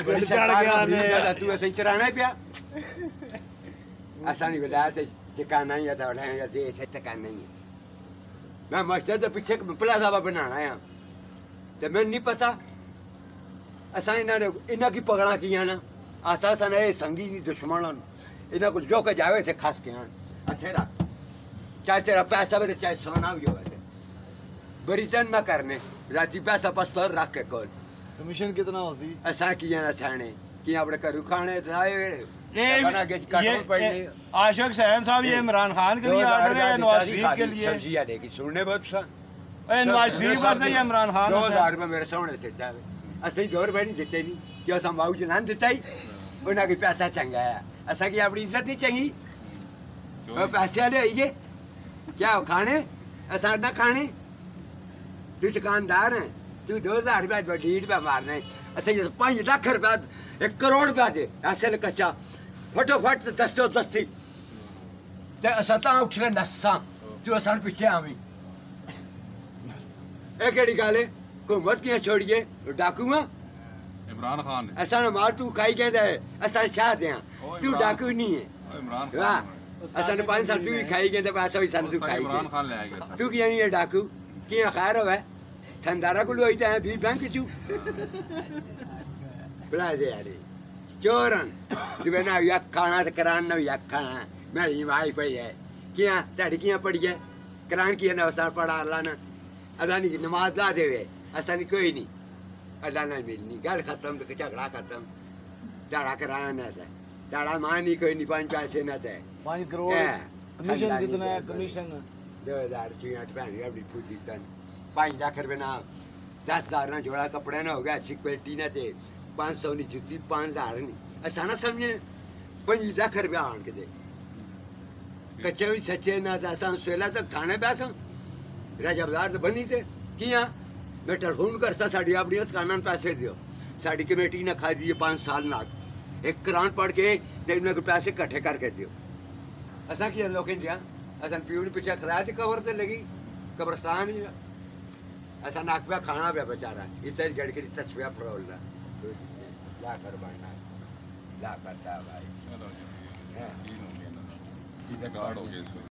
तू मैं मैं नहीं पता असा पकड़ा ना संगी दुश्मन इन्हें जो के जावे थे खस के चाहे तेरा पैसा भी चाहे सोना भी हो वैसे चंद न करने रात पैसा पस्तर रख के कौन कमीशन कितना होसी असा किया ना छाने कि आपड़े करू खाने थाए ये आशक सहन साहब ये इमरान खान के लिए ऑर्डर है नवाज़ शरीफ के लिए। सब्ज़ी आ देगी सुनने बहुत सा ए नवाज़ शरीफ और नहीं इमरान खान 2000 रुपए मेरे सामने से जावे असई ज़ोर भाई देते नहीं। कि असम बाबू जी ना देता ही। उन्हें के पैसा चंगा है असा की आपड़ी इज़्ज़त नहीं चंगी। पैसे आले आइए क्या खाने? असा ना खाने। तू दुकानदार है। तू दो हज़ार रुपया दो रुपया मारना। है असें पाँच लख रुपया एक करोड़ रुपया दे। असल कच्चा। फटोफट दसो दस्ती। ते असां तू असां पिछे आवीं एह् केह्ड़ी गल्ल ऐ? छोड़िए। डाकू आं? इमरान खान असां मार तू खाई कंदा असां छा थिया तू डाकू नी है असां पंज साल तू बि खाई कंदा असां बि साल तू खाई तू कीअं डाकू? क्या ख़ैर होवे थंडाराकुल वयता हांवें फ़ी बँक चिव प्लाज यारे चोरन तू बेना हांव खाना तो करान ना याद खाना मैं ही वाय पे है क्या तेरी क्या पड़ी है करान किया ना वसार पडा आला ना नहीं नमाज़ ला दे ऐसा देवे असानी कळी न्ही अदाना मेली गाल खातम तुका चगडा खत्म झाडा करान ना था झगड़ा मान नहीं कोई नहीं पाँच पैसे ना था पाँच करोड़ कमीशन कितना है कमीशन दो हज़ार ची आठ पाणी एवढी फुटी પાંચ રૂપિયાના દસ હજારના જોડા કપડાના હોગા अच्छी क्वालिटीના તે પાંચ સૌની જુતી પાંચ હજારની સાના સમજે પણ લાખ રૂપિયા આણ કે દે કચેરી સચે ના દાસા સહેલા તક થાણે બેસા રાજાબદાર તો બની તે ક્યાં મેં ટેલીફોન કરતા સાડી આપણી કાનાને पैसे दियो साड़ी कमेटी ने खा दिए पाँच साल नाग एक करान पढ़ के देवना के पैसे इकट्ठे करके दियो असा की लोग दिया असन पीढ़ी पीछे कराया तो कबर तो लगी कब्रस्तान ही असा पे खाना पे बेचारा इथंच गडकरी तसव्या फळवला ला कर बांधणार ला करता भाई।